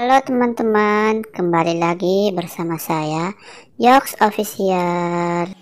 Halo teman-teman, kembali lagi bersama saya Yox Official.